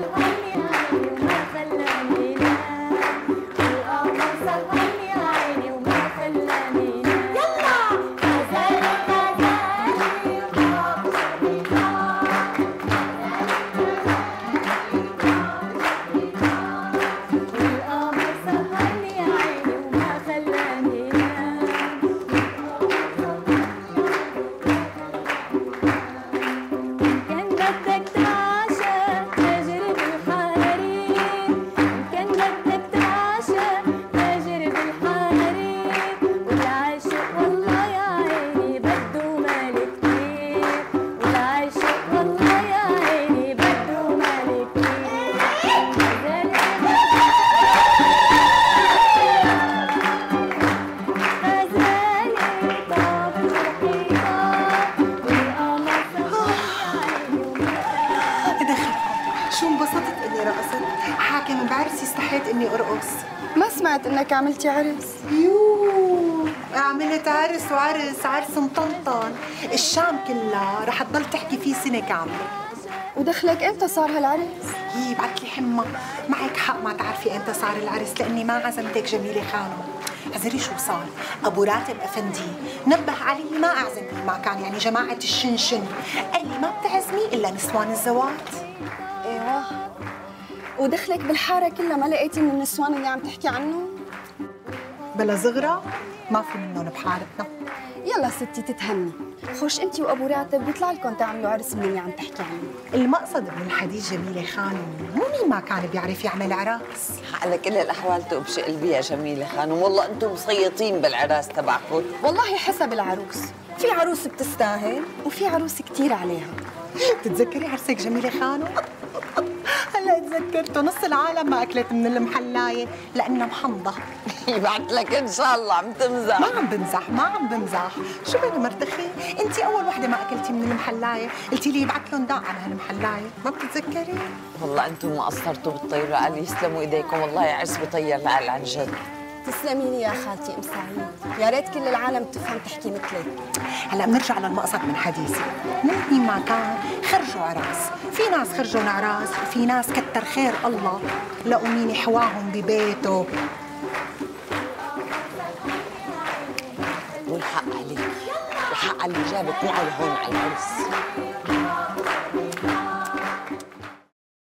Bye. شو انبسطت إني رقصت؟ حاكم بعرسي استحيت إني أرقص. ما سمعت إنك عملتي عرس. يوه عملت عرس وعرس عرس مطنطن. الشام كلها رح تضل تحكي فيه سنة كاملة. ودخلك إمتى صار هالعرس؟ يي بعت لي حمى. معك حق ما تعرفي إمتى صار العرس لأني ما عزمتك جميلة خانم. اعذري شو صار؟ أبو راتب أفندي. نبه علي ما أعزم. ما كان يعني جماعة الشنشن. قال لي ما بتعزمي إلا نسوان الزواج أيوه ودخلك بالحارة كلها ما لقيتي من النسوان اللي عم تحكي عنهم؟ بلا زغرة ما في منهم بحارتنا. يلا ستي تتهني. خوش انت وابو راتب بيطلع لكم تعملوا عرس من اللي عم تحكي عنه. المقصد من الحديث جميلة خانم. مو مين ما كان بيعرف يعمل عراس. على كل الأحوال تقبش قلبي يا جميلة خانم. والله أنتم مسيطين بالعراس تبعكم. والله حسب العروس. في عروس بتستاهل وفي عروس كثير عليها. بتتذكري عرسك جميلة خانم؟ تذكرته نص العالم ما أكلت من المحلاية لانها محمضه يبعت لك إن شاء الله عم تمزح. ما عم بمزح ما عم بمزح. شو بك مرتخي؟ انت أول وحدة ما أكلتي من المحلاية. قلتي لي يبعت لهم داء على هالمحلاية. ما بتتذكري؟ والله أنتم ما قصرتوا بالطيره قال يسلموا إيديكم والله عرس بطير لقال عن جد. تسلمي لي يا خالتي ام سعيد يا ريت كل العالم تفهم تحكي مثلك هلا بنرجع للمقصد من حديثي. مين ما كان خرجوا عراس. في ناس خرجوا عراس وفي ناس كتر خير الله. لقوا مين يحواهم ببيته. والحق عليك. الحق اللي جابت معي لهون على العرس.